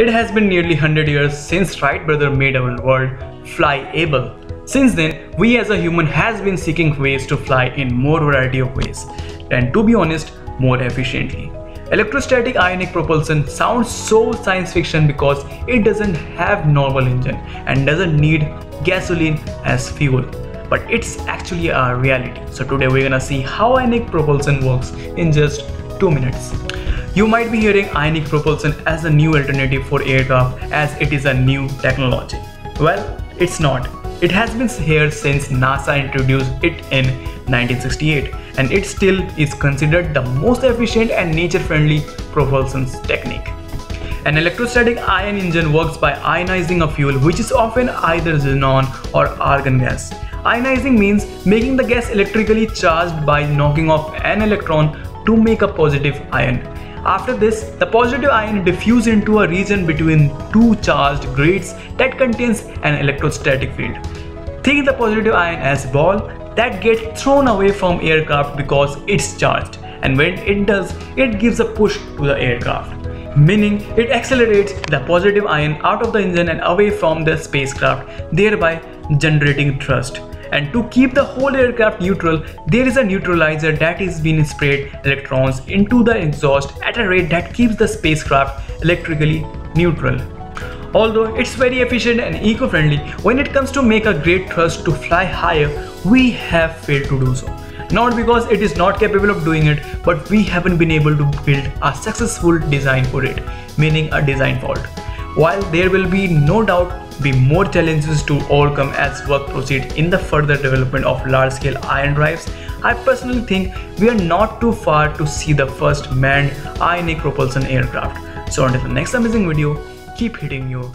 It has been nearly 100 years since Wright brother made our world flyable. Since then, we as a human has been seeking ways to fly in more variety of ways and to be honest, more efficiently. Electrostatic ionic propulsion sounds so science fiction because it doesn't have normal engine and doesn't need gasoline as fuel but it's actually a reality. So today we're gonna see how ionic propulsion works in just 2 minutes. You might be hearing ionic propulsion as a new alternative for aircraft as it is a new technology. Well, it's not. It has been here since NASA introduced it in 1968 and it still is considered the most efficient and nature-friendly propulsion technique. An electrostatic ion engine works by ionizing a fuel which is often either xenon or argon gas. Ionizing means making the gas electrically charged by knocking off an electron to make a positive ion. After this, the positive ion diffuses into a region between two charged grids that contains an electrostatic field. Think the positive ion as ball that gets thrown away from aircraft because it's charged and when it does, it gives a push to the aircraft meaning it accelerates the positive ion out of the engine and away from the spacecraft, thereby generating thrust and to keep the whole aircraft neutral there is a neutralizer that is being sprayed electrons into the exhaust at a rate that keeps the spacecraft electrically neutral. Although it's very efficient and eco-friendly when it comes to make a great thrust to fly higher we have failed to do so. Not because it is not capable of doing it but we haven't been able to build a successful design for it meaning a design fault while there will be no doubt be more challenges to overcome as work proceeds in the further development of large-scale ion drives, I personally think we are not too far to see the first manned ionic propulsion aircraft. So until the next amazing video, keep hitting your.